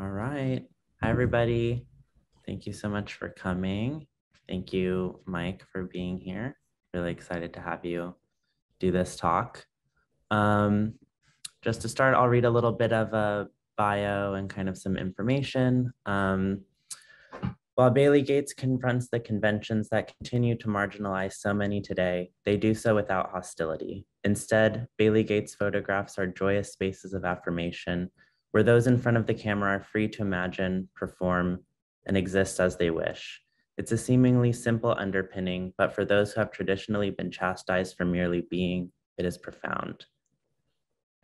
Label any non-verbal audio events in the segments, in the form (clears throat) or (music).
All right. Hi, everybody. Thank you so much for coming. Thank you, Mike, for being here. Really excited to have you do this talk. Um, just to start, I'll read a little bit of a bio and kind of some information. Um, while Bailey Gates confronts the conventions that continue to marginalize so many today, they do so without hostility. Instead, Bailey Gates photographs are joyous spaces of affirmation where those in front of the camera are free to imagine, perform, and exist as they wish. It's a seemingly simple underpinning, but for those who have traditionally been chastised for merely being, it is profound.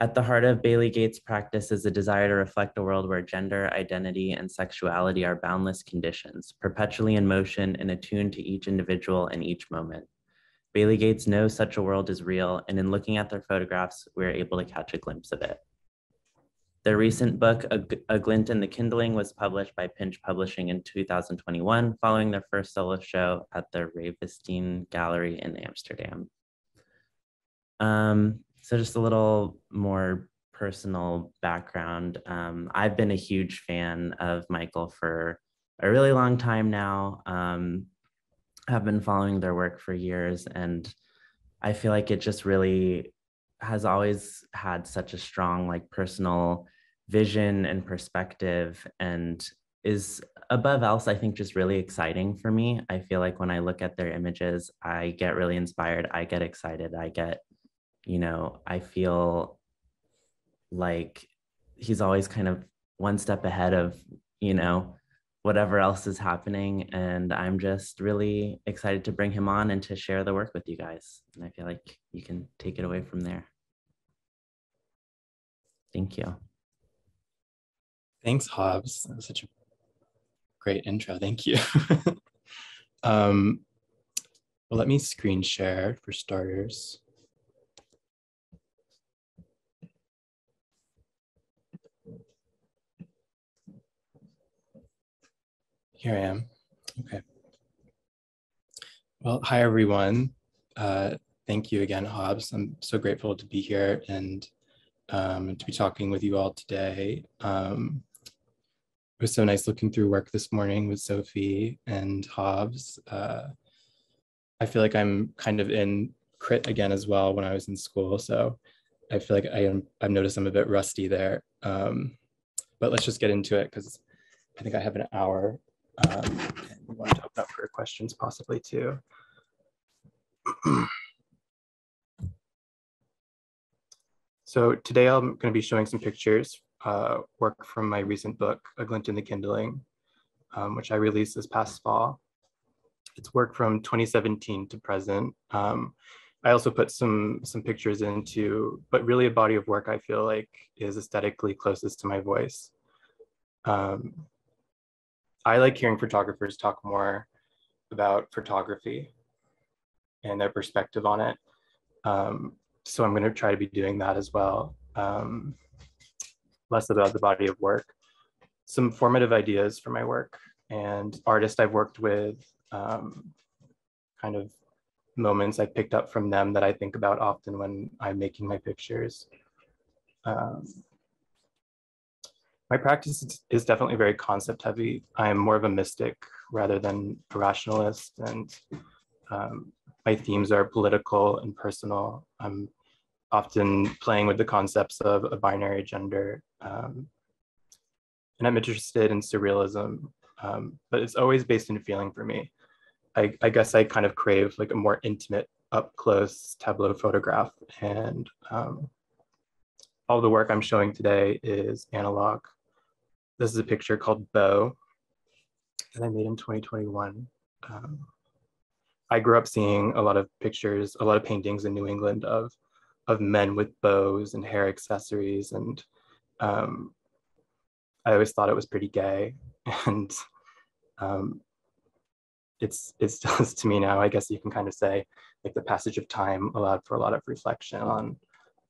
At the heart of Bailey Gates' practice is a desire to reflect a world where gender, identity, and sexuality are boundless conditions, perpetually in motion and attuned to each individual and each moment. Bailey Gates knows such a world is real, and in looking at their photographs, we are able to catch a glimpse of it. Their recent book, a, Glint in the Kindling, was published by Pinch Publishing in 2021, following their first solo show at the Ravestijn Gallery in Amsterdam. Um, so just a little more personal background. Um, I've been a huge fan of Michael for a really long time now. Um, have been following their work for years, and I feel like it just really has always had such a strong like personal vision and perspective and is above else i think just really exciting for me. I feel like when i look at their images i get really inspired i get excited i get you know i feel like he's always kind of one step ahead of you know whatever else is happening. And i'm just really excited to bring him on and to share the work with you guys. And i feel like you can take it away from there. Thank you Thanks, Hobbs. That was such a great intro. Thank you. (laughs) um, well, let me screen share for starters. Here I am. Okay. Well, hi, everyone. Uh, thank you again, Hobbs. I'm so grateful to be here and um, to be talking with you all today. Um, was so nice looking through work this morning with Sophie and Hobbs. Uh, I feel like I'm kind of in crit again as well when I was in school. So I feel like I am, I've noticed I'm a bit rusty there. Um, but let's just get into it because I think I have an hour. Um, and we want to open up for questions possibly too. (clears throat) so today I'm going to be showing some pictures uh, work from my recent book, A Glint in the Kindling, um, which I released this past fall. It's work from 2017 to present. Um, I also put some some pictures into, but really a body of work I feel like is aesthetically closest to my voice. Um, I like hearing photographers talk more about photography and their perspective on it. Um, so I'm going to try to be doing that as well. Um, less about the body of work. Some formative ideas for my work and artists I've worked with, um, kind of moments I picked up from them that I think about often when I'm making my pictures. Um, my practice is definitely very concept heavy. I am more of a mystic rather than a rationalist and um, my themes are political and personal. I'm often playing with the concepts of a binary gender. Um, and I'm interested in surrealism, um, but it's always based in feeling for me. I, I, guess I kind of crave like a more intimate, up close tableau photograph. And um, all the work I'm showing today is analog. This is a picture called Bow that I made in 2021. Um, I grew up seeing a lot of pictures, a lot of paintings in New England of of men with bows and hair accessories and um, I always thought it was pretty gay (laughs) and um, it's it's (laughs) just to me now I guess you can kind of say like the passage of time allowed for a lot of reflection on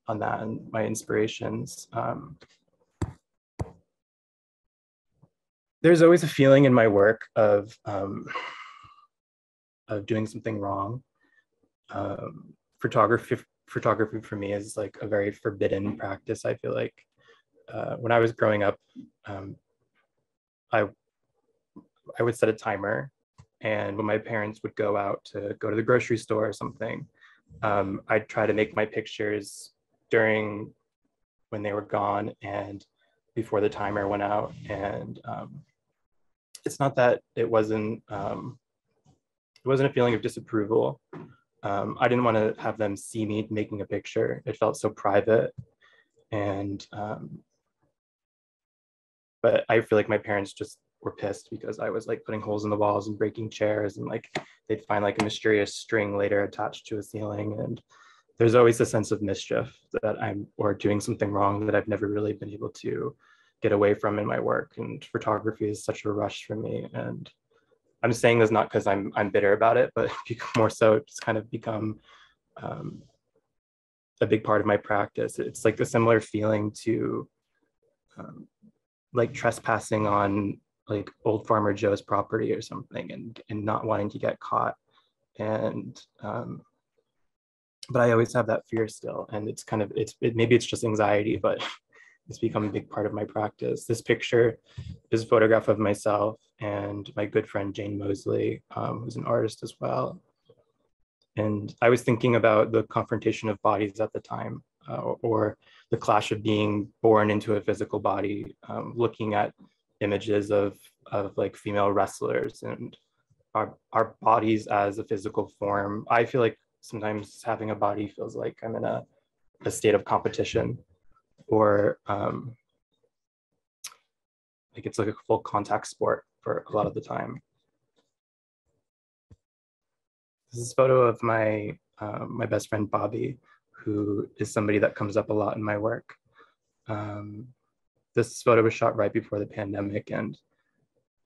on that and my inspirations um, there's always a feeling in my work of um, of doing something wrong. Um, photography photography for me is like a very forbidden practice. I feel like uh, when I was growing up, um, I I would set a timer, and when my parents would go out to go to the grocery store or something, um, I'd try to make my pictures during when they were gone and before the timer went out. And um, it's not that it wasn't um, it wasn't a feeling of disapproval. Um, I didn't want to have them see me making a picture. It felt so private, and um, but I feel like my parents just were pissed because I was like putting holes in the walls and breaking chairs and like they'd find like a mysterious string later attached to a ceiling and there's always a sense of mischief that I'm or doing something wrong that I've never really been able to get away from in my work and photography is such a rush for me and I'm saying this not because I'm I'm bitter about it but (laughs) more so it's kind of become um, a big part of my practice. It's like a similar feeling to um, like trespassing on like old farmer joe's property or something and and not wanting to get caught. And um but i always have that fear still and it's kind of it's it, maybe it's just anxiety but (laughs) it's become a big part of my practice. This picture is a photograph of myself and my good friend jane mosley um, who's an artist as well. And i was thinking about the confrontation of bodies at the time uh, or the clash of being born into a physical body um, looking at images of of like female wrestlers and our our bodies as a physical form. I feel like sometimes having a body feels like I'm in a, a state of competition or um, like it's like a full contact sport for a lot of the time. This is a photo of my um, my best friend Bobby, who is somebody that comes up a lot in my work. Um, this photo was shot right before the pandemic and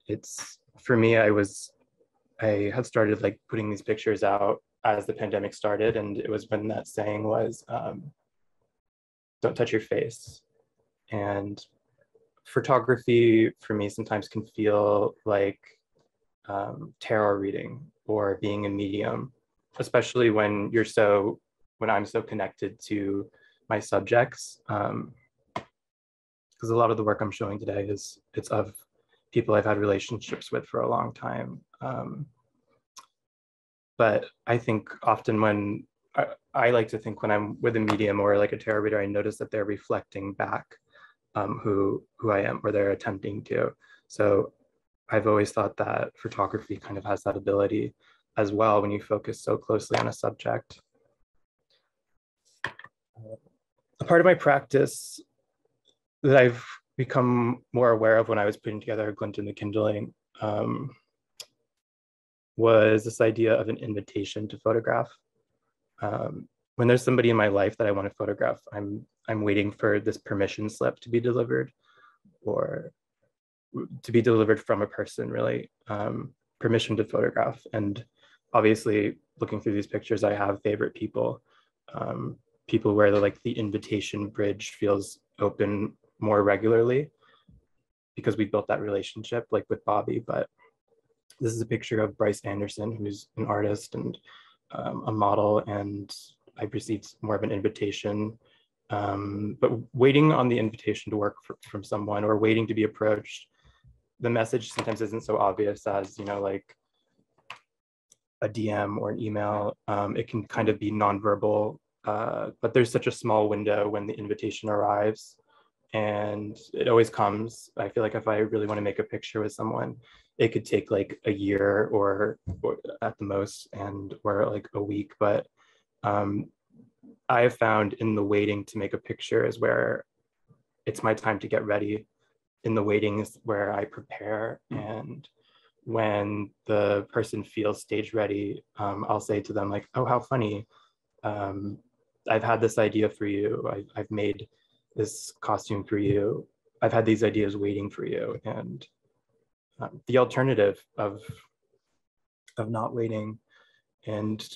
it's for me i was i had started like putting these pictures out as the pandemic started and it was when that saying was um, don't touch your face and photography for me sometimes can feel like um, tarot reading or being a medium especially when you're so when i'm so connected to my subjects um, because a lot of the work I'm showing today is it's of people I've had relationships with for a long time. Um, but I think often when I, I, like to think when I'm with a medium or like a tarot reader, I notice that they're reflecting back um, who who I am or they're attempting to. So I've always thought that photography kind of has that ability as well when you focus so closely on a subject. A part of my practice that I've become more aware of when I was putting together Glint in the Kindling um, was this idea of an invitation to photograph. Um, when there's somebody in my life that I want to photograph, I'm I'm waiting for this permission slip to be delivered, or to be delivered from a person, really, um, permission to photograph. And obviously, looking through these pictures, I have favorite people, um, people where the like the invitation bridge feels open more regularly because we built that relationship like with Bobby. But this is a picture of Bryce Anderson, who's an artist and um, a model, and I received more of an invitation. Um, but waiting on the invitation to work for, from someone or waiting to be approached, the message sometimes isn't so obvious as, you know, like a DM or an email. Um, it can kind of be nonverbal, uh, but there's such a small window when the invitation arrives and it always comes. I feel like if I really want to make a picture with someone, it could take like a year or, or at the most, and or like a week. But um, I have found in the waiting to make a picture is where it's my time to get ready. In the waiting is where I prepare, and when the person feels stage ready, um, I'll say to them like, "Oh, how funny! Um, I've had this idea for you. I, I've made." this costume for you. I've had these ideas waiting for you. And um, the alternative of, of not waiting and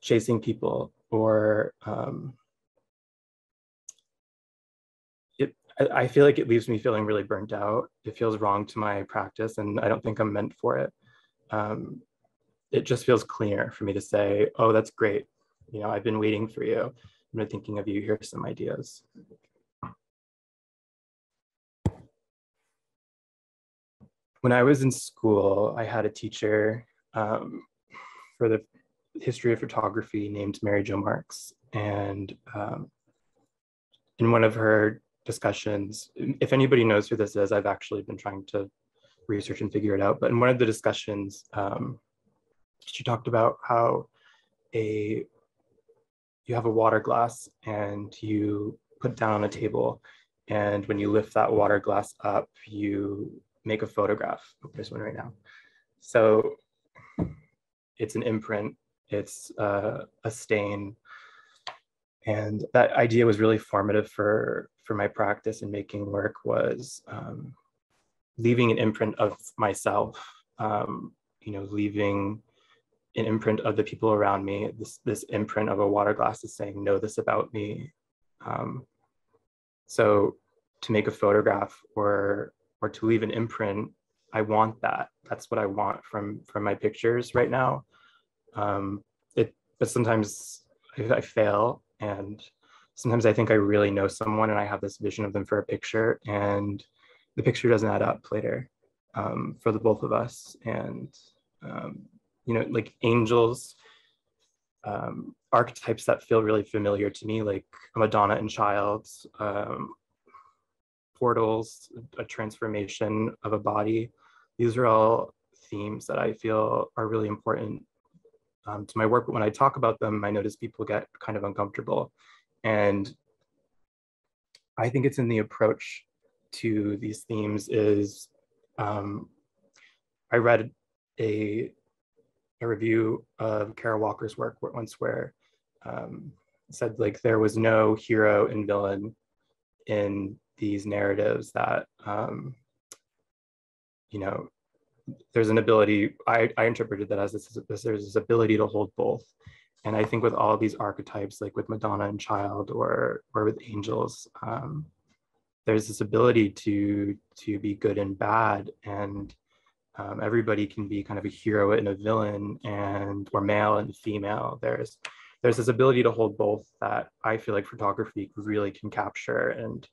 chasing people or um, it, I feel like it leaves me feeling really burnt out. It feels wrong to my practice and I don't think I'm meant for it. Um, it just feels clear for me to say, oh, that's great. You know, I've been waiting for you. I've been thinking of you. Here's some ideas. When I was in school, I had a teacher um, for the history of photography named Mary Jo Marks. And um, in one of her discussions, if anybody knows who this is, I've actually been trying to research and figure it out. But in one of the discussions, um, she talked about how a you have a water glass and you put down on a table and when you lift that water glass up you make a photograph there's one right now so it's an imprint it's uh, a stain and that idea was really formative for for my practice in making work was um, leaving an imprint of myself um, you know leaving an imprint of the people around me. This, this imprint of a water glass is saying, know this about me. Um, so to make a photograph or, or to leave an imprint, I want that. That's what I want from, from my pictures right now. Um, it, but sometimes I, I fail and sometimes I think I really know someone and I have this vision of them for a picture and the picture doesn't add up later um, for the both of us. And um, you know, like angels, um, archetypes that feel really familiar to me, like Madonna and Child, um, portals, a transformation of a body. These are all themes that I feel are really important um, to my work. But when I talk about them, I notice people get kind of uncomfortable. And I think it's in the approach to these themes is um, I read a a review of Kara Walker's work once where um, said like there was no hero and villain in these narratives that um, you know there's an ability I, I interpreted that as this, this there's this ability to hold both. And I think with all these archetypes like with Madonna and Child or or with angels um, there's this ability to to be good and bad. And um, everybody can be kind of a hero and a villain and or male and female. There's there's this ability to hold both that i feel like photography really can capture. And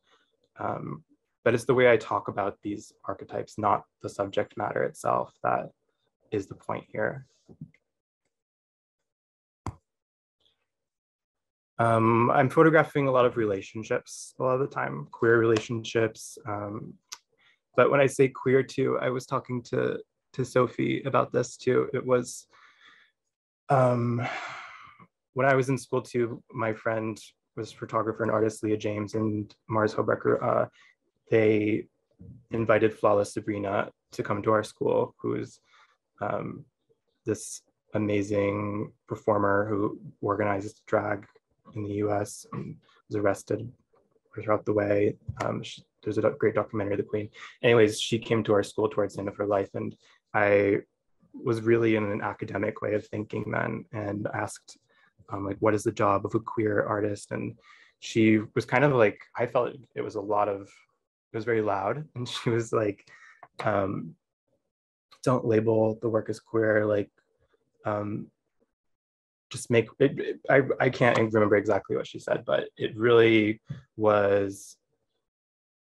um, but it's the way i talk about these archetypes not the subject matter itself that is the point here um, I'm photographing a lot of relationships a lot of the time, queer relationships, um, but when I say queer too, I was talking to to Sophie about this too. It was um, when I was in school too. My friend was photographer and artist Leah James and Mars Hobrecker. Uh, they invited Flawless Sabrina to come to our school, who is um, this amazing performer who organized drag in the U.S. and was arrested throughout the way. Um, she, there's a great documentary, The Queen. Anyways, she came to our school towards the end of her life, and I was really in an academic way of thinking then, and asked, um, like, what is the job of a queer artist? And she was kind of like, I felt it was a lot of, it was very loud, (laughs) and she was like, um, don't label the work as queer, like, um, just make it, it, I, I can't remember exactly what she said, but it really was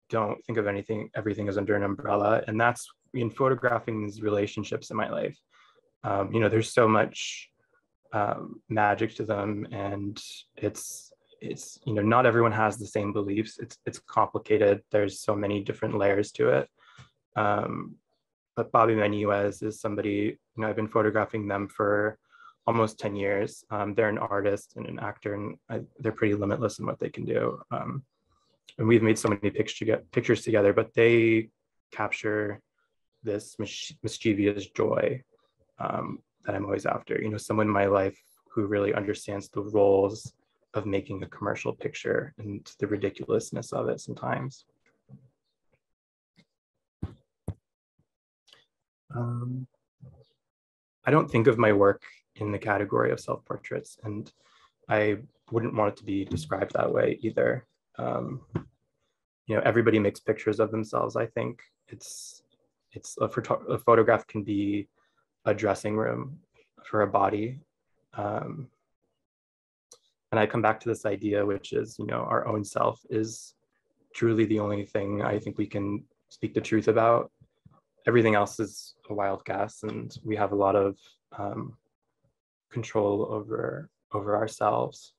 don't think of anything, everything is under an umbrella. And that's in photographing these relationships in my life. Um, you know, there's so much um, magic to them and it's, it's, you know, not everyone has the same beliefs. It's, it's complicated. There's so many different layers to it. Um, but Bobby Menuez is somebody, you know, I've been photographing them for almost 10 years. Um, they're an artist and an actor and I, they're pretty limitless in what they can do. Um, and we've made so many pictures together, but they capture this mis mischievous joy um, that I'm always after. You know, someone in my life who really understands the roles of making a commercial picture and the ridiculousness of it sometimes. Um, I don't think of my work in the category of self-portraits and I wouldn't want it to be described that way either um, you know everybody makes pictures of themselves i think it's it's a, a photograph can be a dressing room for a body um, and i come back to this idea which is you know our own self is truly the only thing i think we can speak the truth about everything else is a wild guess and we have a lot of um, control over over ourselves.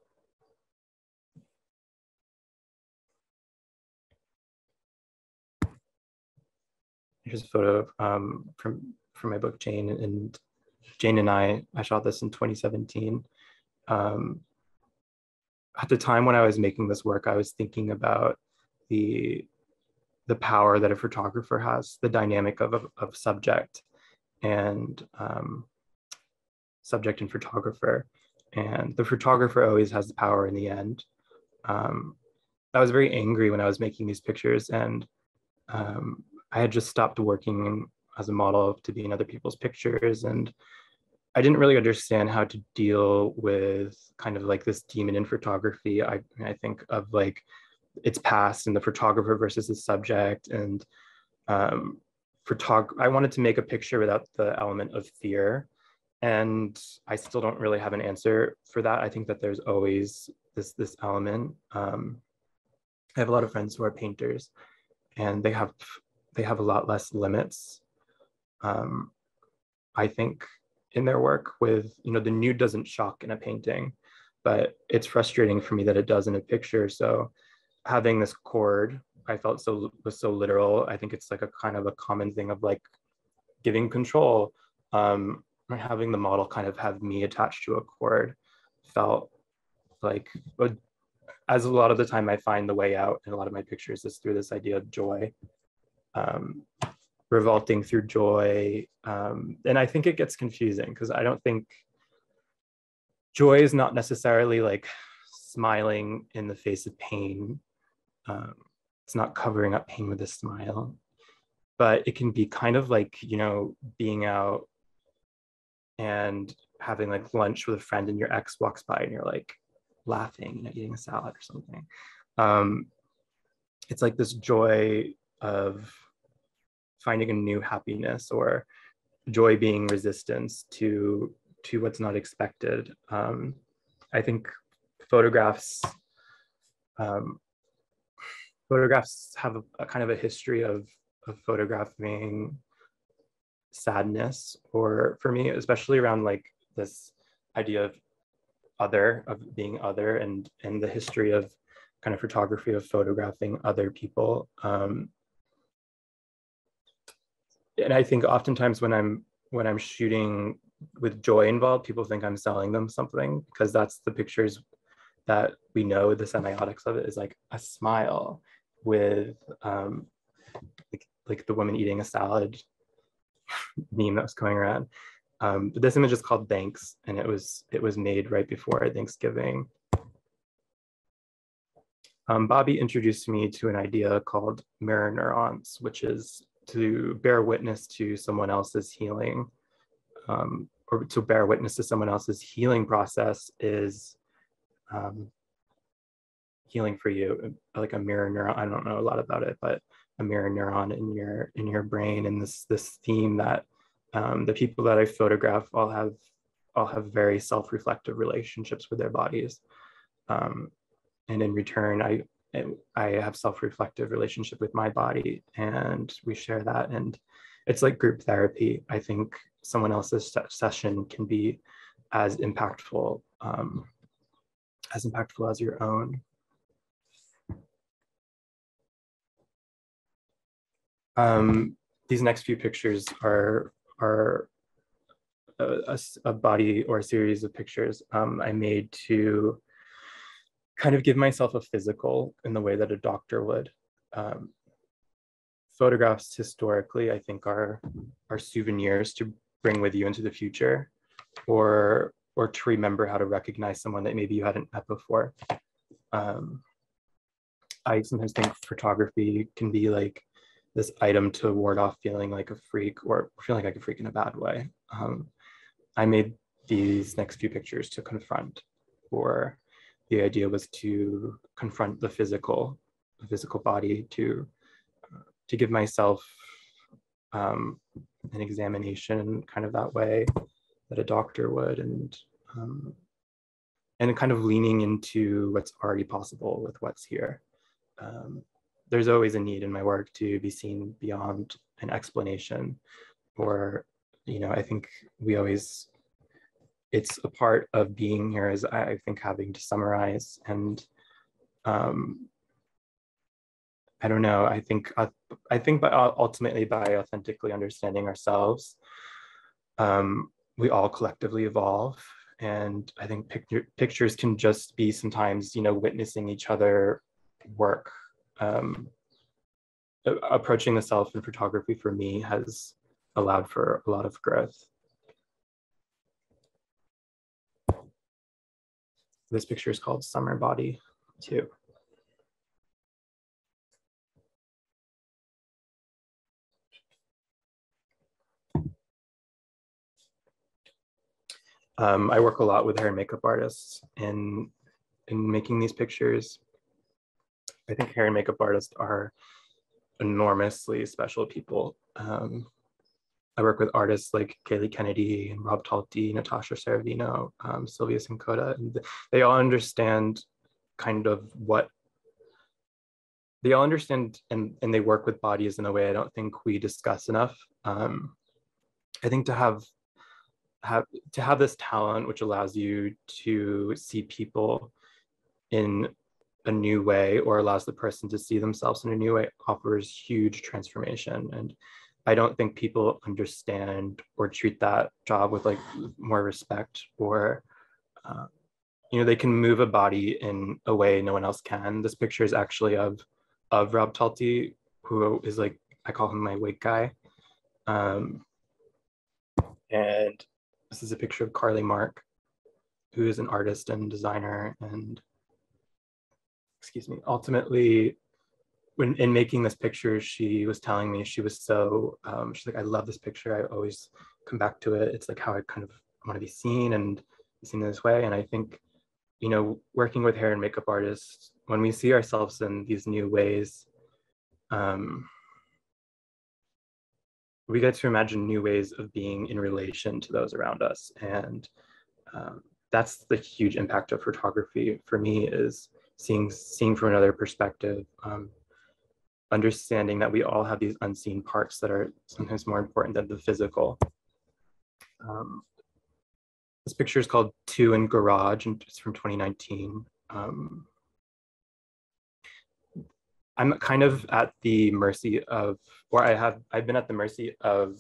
Here's a photo um, from from my book Jane and Jane and I. I shot this in 2017. Um, at the time when I was making this work, I was thinking about the the power that a photographer has, the dynamic of, of, of subject and um, subject and photographer. And the photographer always has the power in the end. Um, I was very angry when I was making these pictures and um, I had just stopped working as a model to be in other people's pictures. And I didn't really understand how to deal with kind of like this demon in photography. I, I think of like its past and the photographer versus the subject and um, photog- I wanted to make a picture without the element of fear. And I still don't really have an answer for that. I think that there's always this this element. Um, I have a lot of friends who are painters, and they have they have a lot less limits. Um, I think in their work with you know the nude doesn't shock in a painting, but it's frustrating for me that it does in a picture. So having this cord I felt so was so literal. I think it's like a kind of a common thing of like giving control. Um, having the model kind of have me attached to a cord felt like as a lot of the time I find the way out in a lot of my pictures is through this idea of joy, um, revolting through joy. Um, and I think it gets confusing because I don't think joy is not necessarily like smiling in the face of pain. Um, it's not covering up pain with a smile, but it can be kind of like, you know, being out and having like lunch with a friend and your ex walks by and you're like laughing, you know, eating a salad or something. Um, it's like this joy of finding a new happiness or joy being resistance to to what's not expected. Um, I think photographs um, photographs have a, a kind of a history of, of photographing sadness or for me especially around like this idea of other of being other and and the history of kind of photography of photographing other people um and i think oftentimes when i'm when i'm shooting with joy involved people think i'm selling them something because that's the pictures that we know the semiotics of it is like a smile with um, like, like the woman eating a salad (laughs) meme that was going around. Um, but this image is called Thanks, and it was it was made right before Thanksgiving. Um, Bobby introduced me to an idea called mirror neurons, which is to bear witness to someone else's healing, um, or to bear witness to someone else's healing process is um, healing for you like a mirror neuron i don't know a lot about it but a mirror neuron in your in your brain and this this theme that um, the people that i photograph all have all have very self-reflective relationships with their bodies. Um, and in return i i have self-reflective relationship with my body and we share that and it's like group therapy. I think someone else's session can be as impactful um, as impactful as your own. Um, these next few pictures are, are a, a, body or a series of pictures um, I made to kind of give myself a physical in the way that a doctor would. Um, photographs historically, I think, are, are souvenirs to bring with you into the future or, or to remember how to recognize someone that maybe you hadn't met before. Um, I sometimes think photography can be like this item to ward off feeling like a freak or feeling like a freak in a bad way. Um, I made these next few pictures to confront, or the idea was to confront the physical, the physical body, to to give myself um, an examination, kind of that way that a doctor would, and um, and kind of leaning into what's already possible with what's here. Um, there's always a need in my work to be seen beyond an explanation or you know i think we always it's a part of being here is i think having to summarize and um i don't know i think uh, i think by ultimately by authentically understanding ourselves um we all collectively evolve and i think picture, pictures can just be sometimes you know witnessing each other work. Um, approaching the self in photography for me has allowed for a lot of growth this picture is called summer body too Um, I work a lot with hair and makeup artists in, in making these pictures. I think hair and makeup artists are enormously special people. Um, I work with artists like Kaylee Kennedy and Rob Talty, Natasha Saravino, um, Sylvia Sincota, and they all understand kind of what they all understand and, and they work with bodies in a way I don't think we discuss enough. Um, I think to have have to have this talent which allows you to see people in a new way or allows the person to see themselves in a new way offers huge transformation and i don't think people understand or treat that job with like more respect or uh, you know they can move a body in a way no one else can this picture is actually of of rob talty who is like i call him my wig guy um, and this is a picture of Carly Mark, who is an artist and designer. And excuse me, ultimately, when in making this picture, she was telling me she was so, um, she's like, I love this picture. I always come back to it. It's like how I kind of want to be seen and seen in this way. And I think, you know, working with hair and makeup artists, when we see ourselves in these new ways, um, we get to imagine new ways of being in relation to those around us. And um, that's the huge impact of photography for me is seeing, seeing from another perspective, um, understanding that we all have these unseen parts that are sometimes more important than the physical. Um, this picture is called Two in Garage and it's from 2019. Um, I'm kind of at the mercy of, or I have, I've been at the mercy of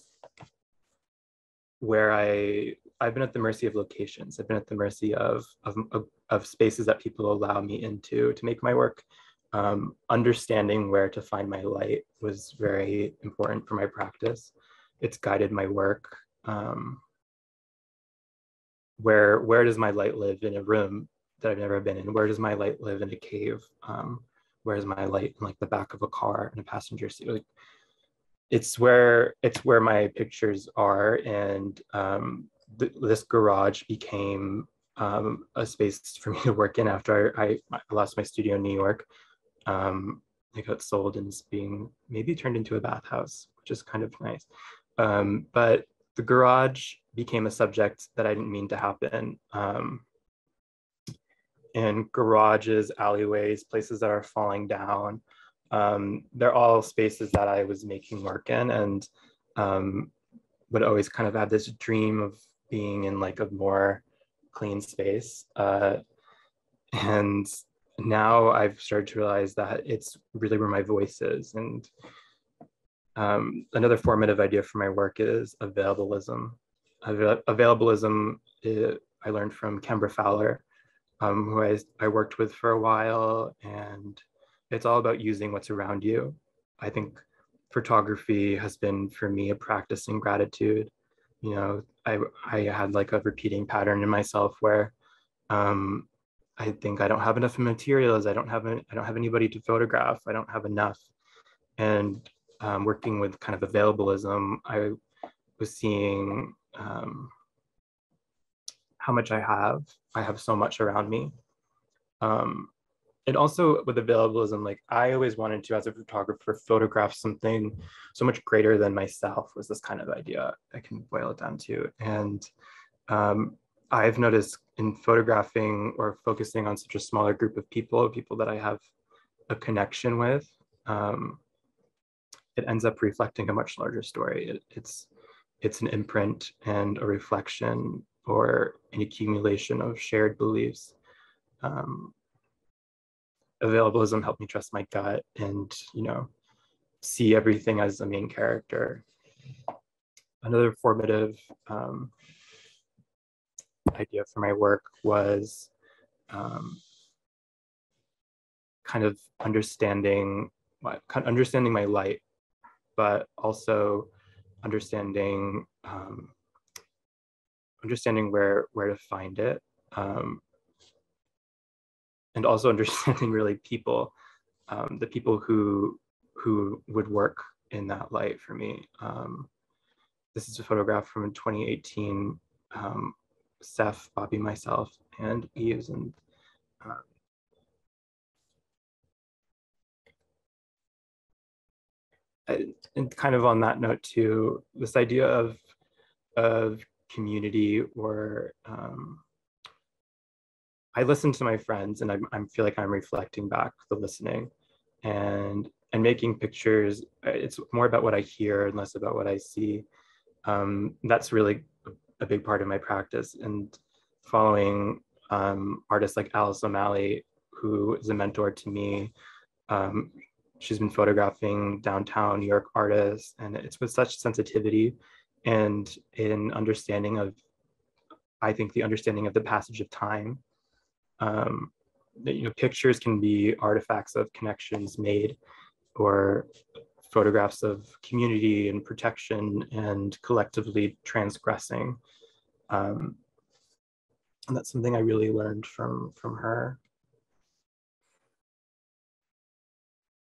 where I, I've been at the mercy of locations. I've been at the mercy of, of, of, spaces that people allow me into to make my work. Um, understanding where to find my light was very important for my practice. It's guided my work. Um, where, where does my light live in a room that I've never been in? Where does my light live in a cave? Um, where's my light in like the back of a car in a passenger seat like it's where it's where my pictures are and um, th- this garage became um, a space for me to work in after I, I lost my studio in New York. Um, it got sold and is being maybe turned into a bathhouse, which is kind of nice. Um, but the garage became a subject that I didn't mean to happen. Um, in garages, alleyways, places that are falling down. Um, they're all spaces that I was making work in and um, would always kind of have this dream of being in like a more clean space. Uh, and now I've started to realize that it's really where my voice is. And um, another formative idea for my work is availabilism. Avail- availabilism, it, uh, I learned from Kembra Pfahler, um, who I, I worked with for a while. And it's all about using what's around you. I think photography has been for me a practice in gratitude. You know, I, I had like a repeating pattern in myself where um, I think I don't have enough materials. I don't have a, I don't have anybody to photograph. I don't have enough. And um, working with kind of availabilism, I was seeing um, how much I have. I have so much around me. Um, and also with availabilism, like I always wanted to, as a photographer, photograph something so much greater than myself was this kind of idea I can boil it down to. And um, I've noticed in photographing or focusing on such a smaller group of people, people that I have a connection with, um, it ends up reflecting a much larger story. It, it's it's an imprint and a reflection or an accumulation of shared beliefs. Um, helped me trust my gut and you know see everything as the main character. Another formative um, idea for my work was um, kind of understanding my, kind of understanding my light, but also understanding um, understanding where where to find it, um, and also (laughs) understanding really people, um, the people who who would work in that light for me. Um, this is a photograph from 2018. Um, Seth, Bobby, myself, and Eves, and uh, and kind of on that note too, this idea of of community or um, I listen to my friends and I, I feel like I'm reflecting back the listening and and making pictures. It's more about what I hear and less about what I see. Um, that's really a big part of my practice and following um, artists like Alice O'Malley, who is a mentor to me. Um, she's been photographing downtown New York artists, and it's with such sensitivity and in understanding of, I think, the understanding of the passage of time. Um, that you know, pictures can be artifacts of connections made, or photographs of community and protection and collectively transgressing. Um, and that's something I really learned from from her.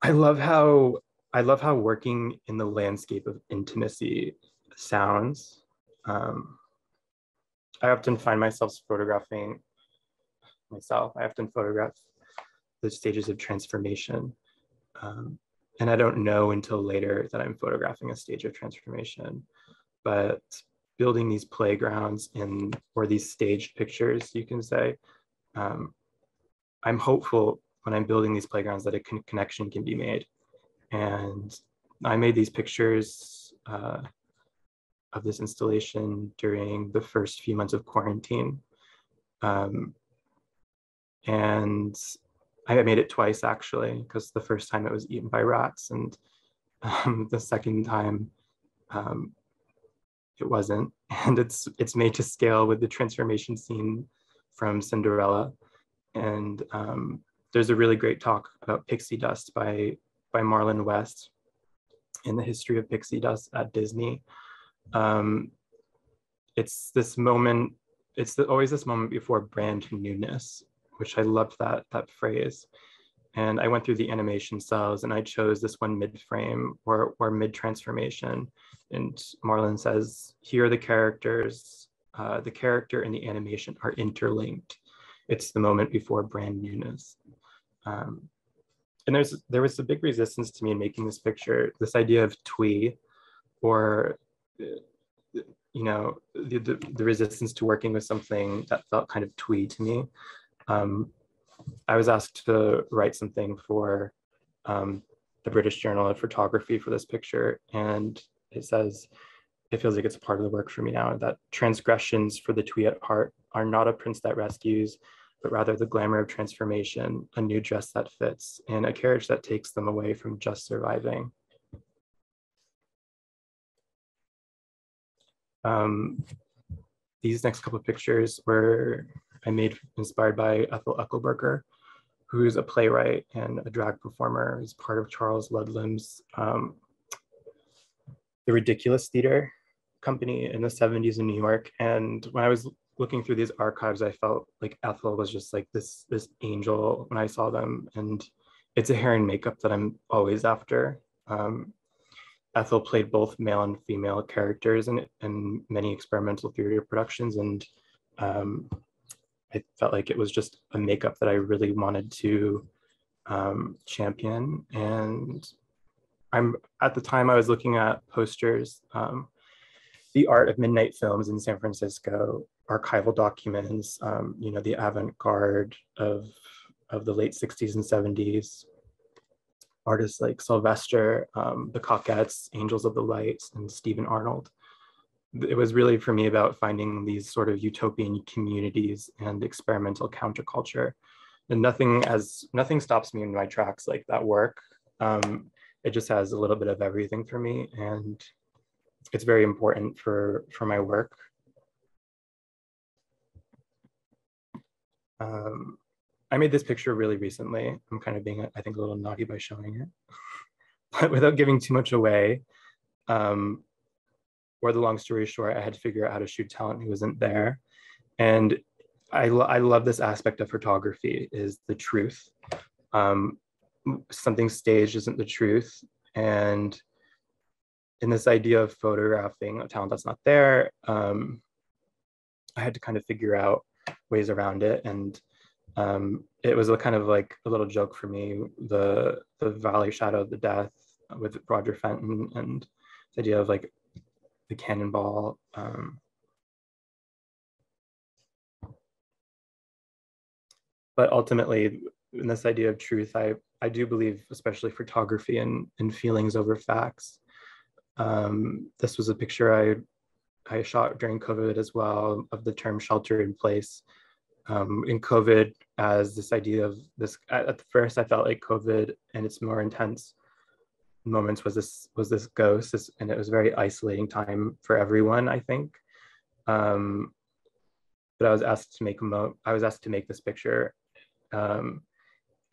I love how I love how working in the landscape of intimacy sounds. Um, I often find myself photographing myself. I often photograph the stages of transformation. Um, and I don't know until later that I'm photographing a stage of transformation. But building these playgrounds in or these staged pictures, you can say, um, I'm hopeful when I'm building these playgrounds that a con connection can be made. And I made these pictures uh, of this installation during the first few months of quarantine. Um, and I made it twice actually, because the first time it was eaten by rats, and um, the second time um, it wasn't. (laughs) And it's it's made to scale with the transformation scene from Cinderella. And um, there's a really great talk about pixie dust by by Marlon West in the history of pixie dust at Disney. Um, it's this moment, it's the, always this moment before brand newness, which I loved that, that phrase. And I went through the animation cells and I chose this one mid-frame or, or mid-transformation. And Marlon says, here are the characters, uh, the character and the animation are interlinked. It's the moment before brand newness. Um, and there's there was a big resistance to me in making this picture, this idea of twee, or you know, the, the, the, resistance to working with something that felt kind of twee to me. Um, I was asked to write something for um, the British Journal of Photography for this picture, and it says, it feels like it's a part of the work for me now that transgressions for the twee at heart are not a prince that rescues, but rather the glamour of transformation, a new dress that fits, and a carriage that takes them away from just surviving. Um, these next couple of pictures were I made inspired by Ethyl Eichelberger, who's a playwright and a drag performer, He's part of Charles Ludlam's um, The Ridiculous Theater company in the 70s in New York. And when I was looking through these archives, I felt like Ethyl was just like this this angel when I saw them, and it's a hair and makeup that I'm always after. Um, Ethyl played both male and female characters in, in many experimental theater productions, and um, I felt like it was just a makeup that I really wanted to um, champion. And I'm at the time I was looking at posters, um, the art of midnight films in San Francisco, archival documents, um, you know, the avant-garde of, of the late 60s and 70s. artists like Sylvester, um, the Cockettes, Angels of the Light, and Stephen Arnold. It was really for me about finding these sort of utopian communities and experimental counterculture. And nothing as nothing stops me in my tracks like that work. Um, it just has a little bit of everything for me, and it's very important for for my work. Um, I made this picture really recently. I'm kind of being, I think, a little naughty by showing it, (laughs) but without giving too much away. Um, or the long story short, I had to figure out how to shoot talent who wasn't there. And I, I love this aspect of photography is the truth. Um, something staged isn't the truth. And in this idea of photographing a talent that's not there, um, I had to kind of figure out ways around it. And um, it was a kind of like a little joke for me, the the Valley Shadow of the Death with Roger Fenton and the idea of like the cannonball. Um, but ultimately, in this idea of truth, I, I do believe, especially photography and, and feelings over facts. Um, this was a picture I I shot during COVID as well of the term shelter in place. Um, in COVID, as this idea of this, at, at first I felt like COVID and its more intense moments was this was this ghost, this, and it was very isolating time for everyone. I think, um, but I was asked to make a mo- I was asked to make this picture, um,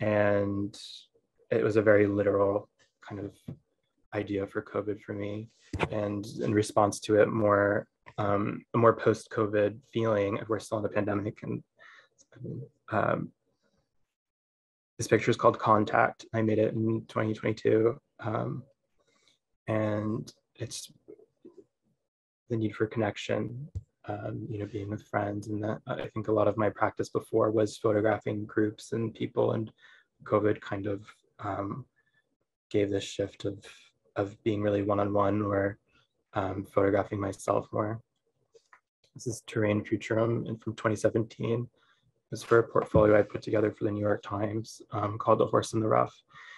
and it was a very literal kind of idea for COVID for me and in response to it, more um, a more post-COVID feeling. if We're still in a pandemic, and um, this picture is called Contact. I made it in 2022, um, and it's the need for connection. Um, you know, being with friends, and that I think a lot of my practice before was photographing groups and people, and COVID kind of um, gave this shift of of being really one-on-one or um, photographing myself more. This is Terrain Futurum and from 2017. It's for a portfolio I put together for the New York Times um, called The Horse in the Rough,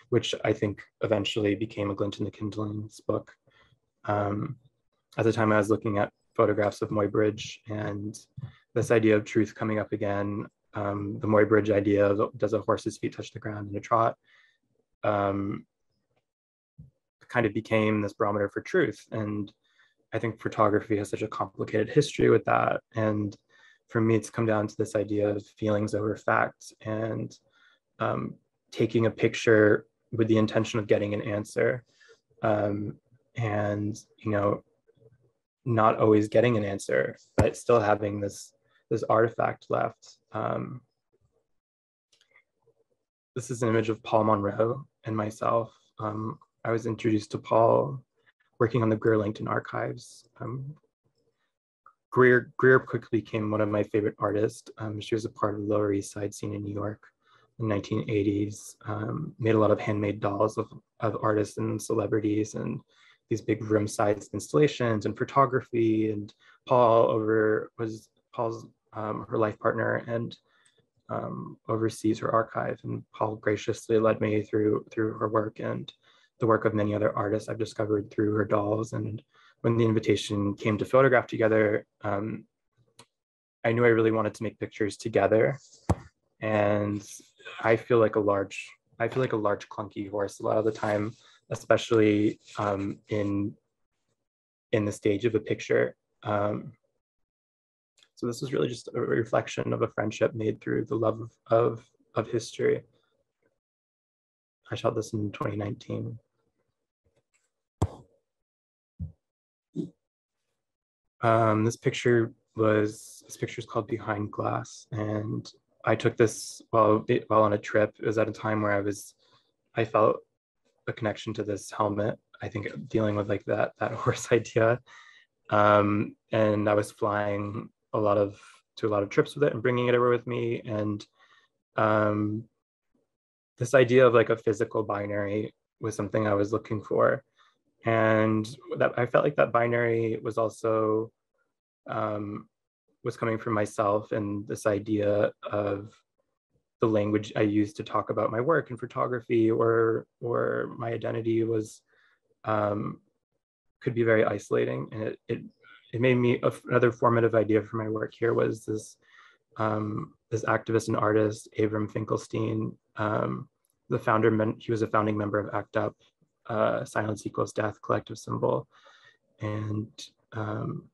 which I think eventually became a Glint in the Kindlings book. Um, at the time I was looking at photographs of Muybridge and this idea of truth coming up again, um, the Muybridge idea of does a horse's feet touch the ground in a trot, um, kind of became this barometer for truth. And I think photography has such a complicated history with that. And for me, it's come down to this idea of feelings over facts and um, taking a picture with the intention of getting an answer. Um, and, you know, not always getting an answer, but still having this, this artifact left. Um, this is an image of Paul Monroe and myself. Um, I was introduced to Paul working on the Greer Lankton archives. Greer, Greer quickly became one of my favorite artists. Um, she was a part of the Lower East Side scene in New York in the 1980s, um, made a lot of handmade dolls of, of artists and celebrities and these big room sized installations and photography. And Paul over was Paul's um, her life partner and um, oversees her archive. And Paul graciously led me through through her work and the work of many other artists I've discovered through her dolls. And when the invitation came to photograph together, um, I knew I really wanted to make pictures together. And I feel like a large, I feel like a large clunky horse a lot of the time, especially um, in in the stage of a picture. Um, so this is really just a reflection of a friendship made through the love of, of, of history. I shot this in 2019. Um, this picture was this picture is called Behind Glass, and I took this while while on a trip. It was at a time where I was, I felt a connection to this helmet. I think dealing with like that that (laughs) horse idea, um, and I was flying a lot of to a lot of trips with it and bringing it over with me, and um, this idea of like a physical binary was something I was looking for and that I felt like that binary was also um, was coming from myself and this idea of the language I used to talk about my work in photography or or my identity was um, could be very isolating, and it it, it made me another formative idea for my work here was this um, this activist and artist Avram Finkelstein, um, the founder. He was a founding member of ACT UP, uh, Silence Equals Death collective symbol, and um,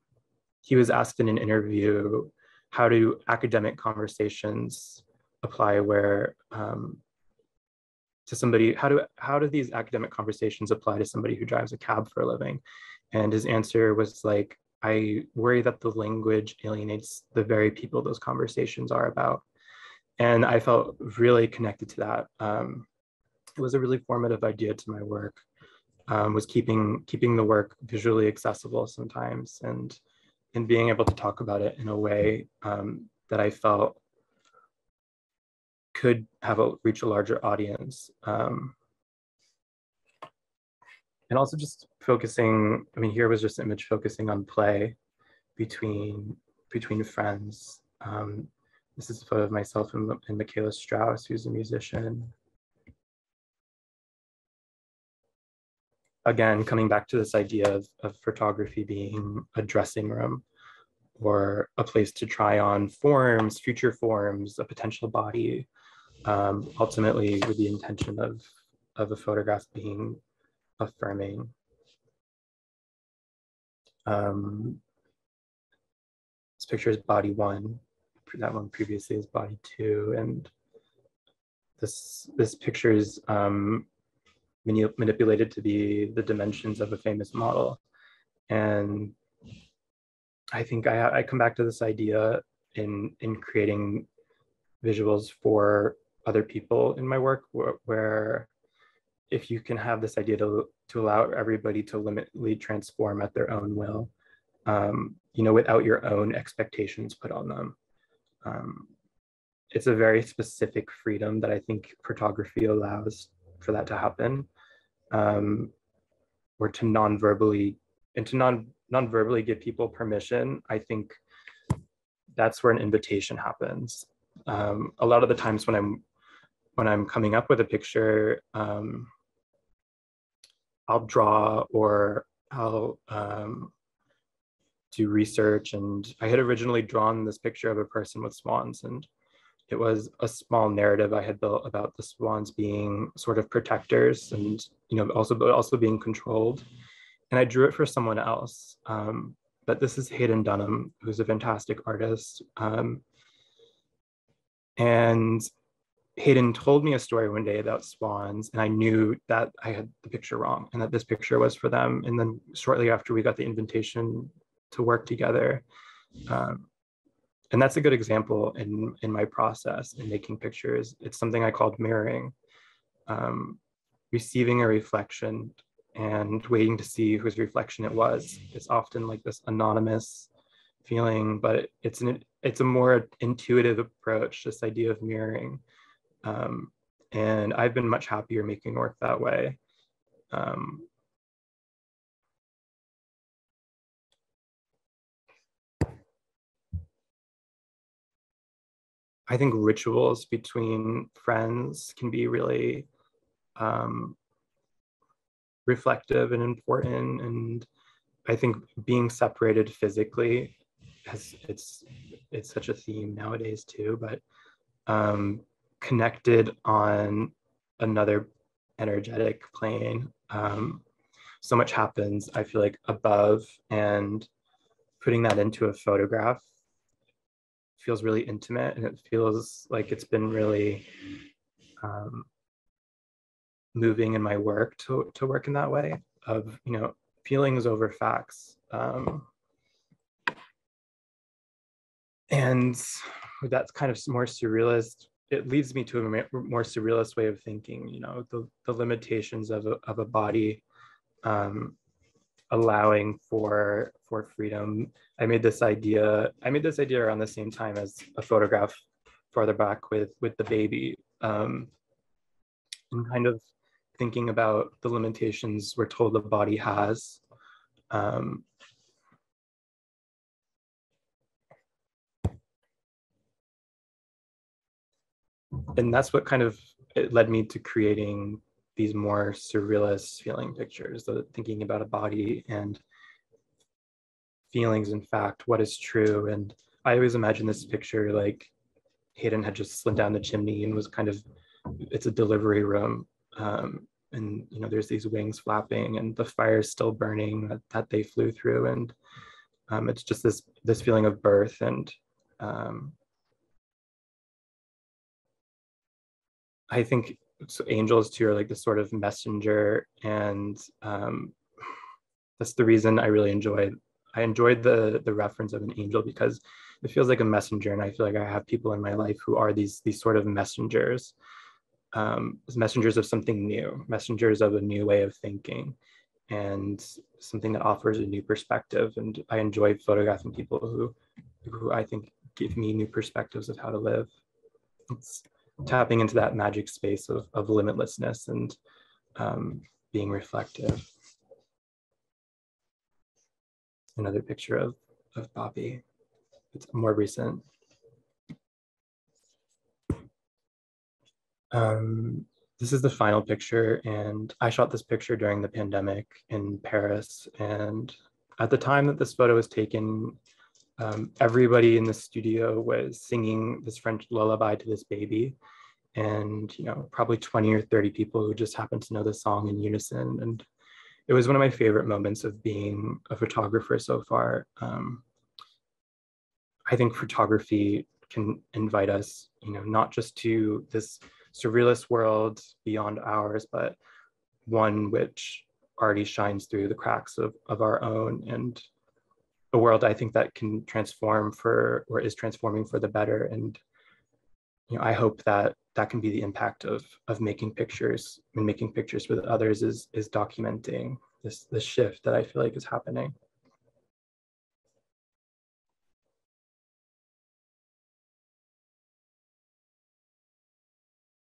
he was asked in an interview how do academic conversations apply where um, to somebody how do how do these academic conversations apply to somebody who drives a cab for a living? And his answer was like i worry that the language alienates the very people those conversations are about. And i felt really connected to that um, it was a really formative idea to my work um, was keeping keeping the work visually accessible sometimes and and being able to talk about it in a way um, that I felt could have a reach a larger audience. Um, and also just focusing, I mean, here was just image focusing on play between between friends. Um, this is a photo of myself and, and Michaela Strauss, who's a musician. Again, coming back to this idea of, of photography being a dressing room or a place to try on forms, future forms, a potential body, um, ultimately with the intention of, of a photograph being affirming. Um, this picture is body one, that one previously is body two, and this this picture is um, manipulated to be the dimensions of a famous model. And I think I, I come back to this idea in, in creating visuals for other people in my work where, where if you can have this idea to, to allow everybody to limitly transform at their own will, um, you know, without your own expectations put on them. Um, it's a very specific freedom that I think photography allows for that to happen um, or to non-verbally and to non non-verbally give people permission, I think that's where an invitation happens. Um, a lot of the times when I'm when I'm coming up with a picture, um, I'll draw or I'll um, do research. And I had originally drawn this picture of a person with swans, and it was a small narrative I had built about the swans being sort of protectors and you know also but also being controlled. And I drew it for someone else. Um, but this is Hayden Dunham, who's a fantastic artist. Um, and Hayden told me a story one day about swans, and I knew that I had the picture wrong and that this picture was for them. And then shortly after we got the invitation to work together, um, and that's a good example in in my process in making pictures. It's something i called mirroring um, receiving a reflection and waiting to see whose reflection it was. It's often like this anonymous feeling but it's an it's a more intuitive approach this idea of mirroring. Um, and i've been much happier making work that way. Um, I think rituals between friends can be really um, reflective and important. And I think being separated physically has it's it's such a theme nowadays too, but um, connected on another energetic plane. Um, so much happens, I feel like above and putting that into a photograph feels really intimate and it feels like it's been really um, moving in my work to, to work in that way of you know feelings over facts um, and that's kind of more surrealist. It leads me to a more surrealist way of thinking you know the, the limitations of a, of a body um, allowing for for freedom. I made this idea. I made this idea around the same time as a photograph farther back with with the baby, um, and kind of thinking about the limitations we're told the body has. Um, and that's what kind of it led me to creating these more surrealist feeling pictures, the thinking about a body and feelings, in fact, what is true. And I always imagine this picture like Hayden had just slid down the chimney and was kind of, it's a delivery room. Um, and you know, there's these wings flapping and the fire is still burning that, that they flew through. And um, it's just this this feeling of birth and um, I think so angels too are like the sort of messenger and um, that's the reason I really enjoyed I enjoyed the the reference of an angel because it feels like a messenger and I feel like I have people in my life who are these these sort of messengers um, messengers of something new messengers of a new way of thinking and something that offers a new perspective. And I enjoy photographing people who who I think give me new perspectives of how to live. It's tapping into that magic space of, of limitlessness and um, being reflective. Another picture of, of Bobby. It's more recent. Um, this is the final picture and I shot this picture during the pandemic in Paris. And at the time that this photo was taken, um, everybody in the studio was singing this French lullaby to this baby. And, you know, probably 20 or 30 people who just happened to know the song in unison. And it was one of my favorite moments of being a photographer so far. Um, I think photography can invite us, you know, not just to this surrealist world beyond ours, but one which already shines through the cracks of, of our own and a world I think that can transform for or is transforming for the better. And you know, I hope that that can be the impact of of making pictures and making pictures with others is is documenting this this shift that I feel like is happening.